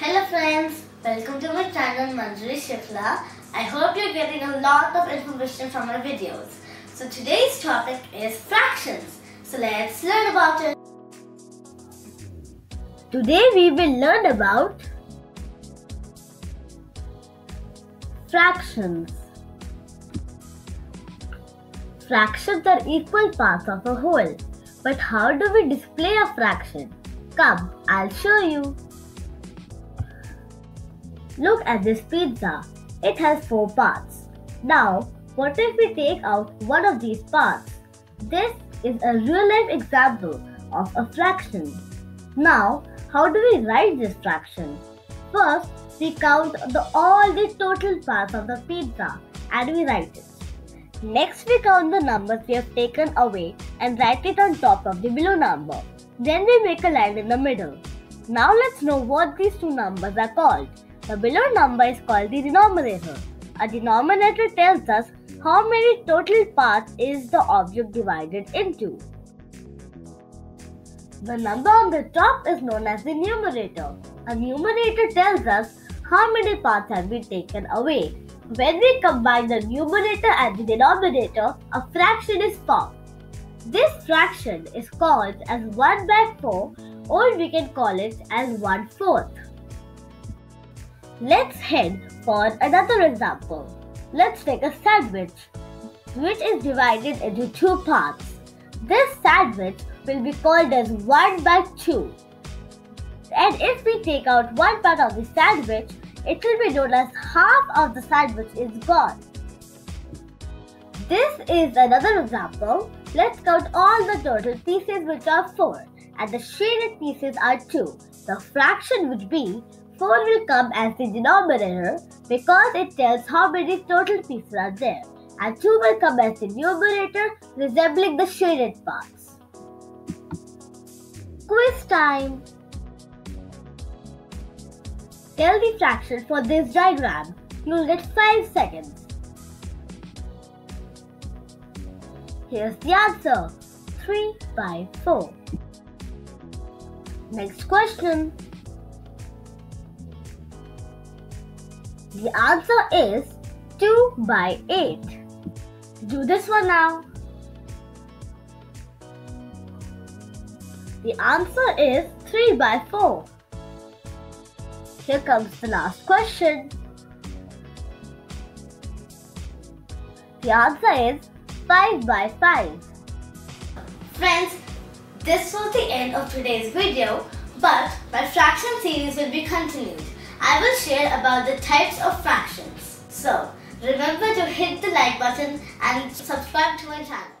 Hello friends, welcome to my channel Manjari Shukla. I hope you're getting a lot of information from my videos. So today's topic is fractions. So let's learn about it. Today we will learn about fractions. Fractions are equal parts of a whole. But how do we display a fraction? Come, I'll show you. Look at this pizza. It has four parts. Now, what if we take out one of these parts? This is a real-life example of a fraction. Now, how do we write this fraction? First, we count the, all the total parts of the pizza and we write it. Next, we count the numbers we have taken away and write it on top of the below number. Then we make a line in the middle. Now let's know what these two numbers are called. The below number is called the denominator. A denominator tells us how many total parts is the object divided into. The number on the top is known as the numerator. A numerator tells us how many parts have been taken away. When we combine the numerator and the denominator, a fraction is formed. This fraction is called as 1 by 4 or we can call it as 1 fourth. Let's head for another example. Let's take a sandwich which is divided into two parts. This sandwich will be called as 1 by 2. And if we take out one part of the sandwich, it will be known as half of the sandwich is gone. This is another example. Let's count all the total pieces which are 4 and the shaded pieces are 2. The fraction would be 4 will come as the denominator because it tells how many total pieces are there and 2 will come as the numerator resembling the shaded parts. Quiz time! Tell the fraction for this diagram. You'll get 5 seconds. Here's the answer 3 by 4. Next question. The answer is 2 by 8. Do this one now. The answer is 3 by 4. Here comes the last question. The answer is 5 by 5. Friends, this was the end of today's video, but my fraction series will be continued. I will share about the types of fractions. So, remember to hit the like button and subscribe to my channel.